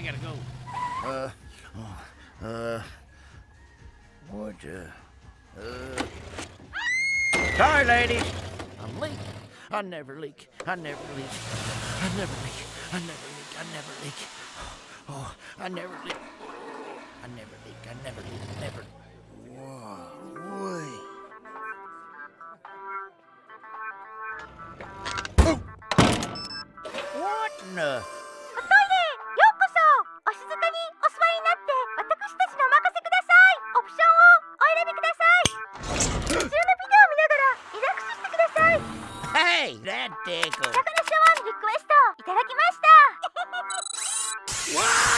I gotta go. Uh, oh, uh, what, uh, uh. Sorry, ladies. I'm leak. I never leak. I never leak. I never leak. I never leak. I never leak. Oh, I never leak. I never leak. I never leak. Never. Whoa, boy. Oh. What in the? That tickles. 企画のショリクエストいただきました